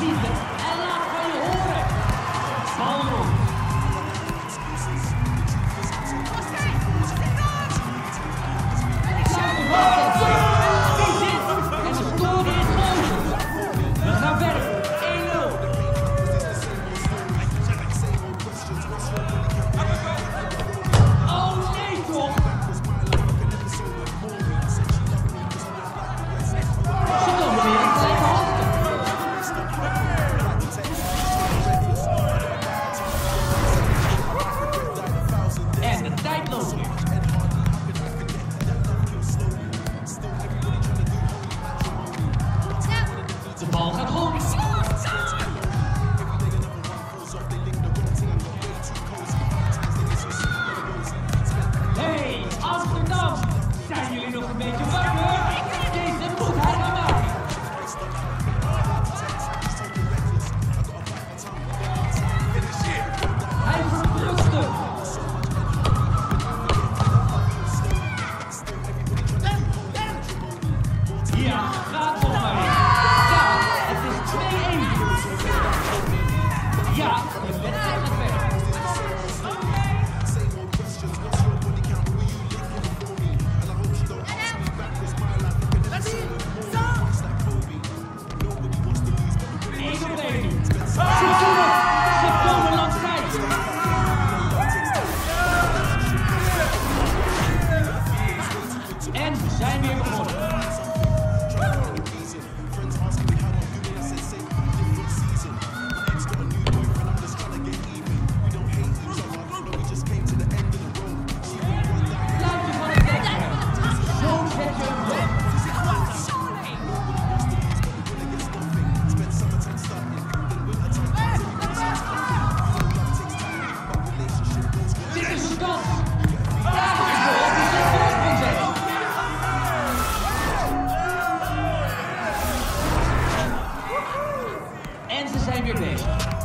Vida. ends the same your day.